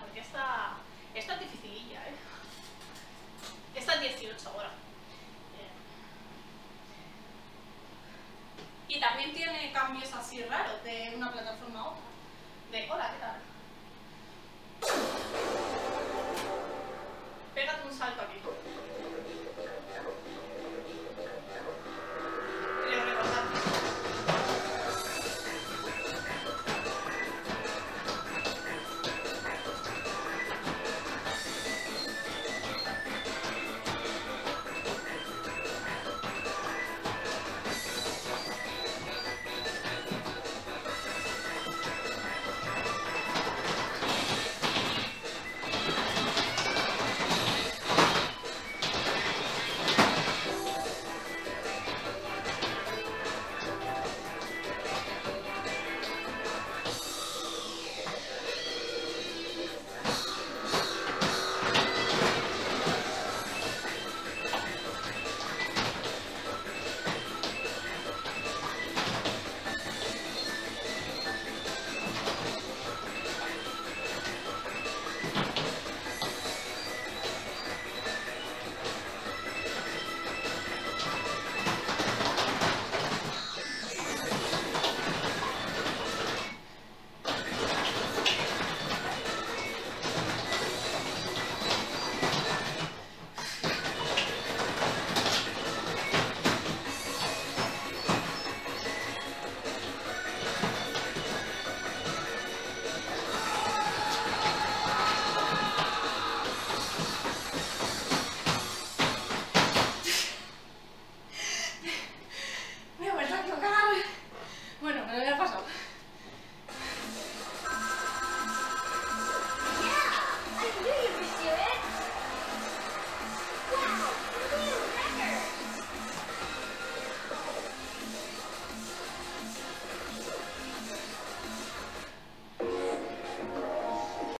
porque esta, esta es dificililla, ¿eh? Esta es 18 ahora. Y también tiene cambios así raros de una plataforma a otra.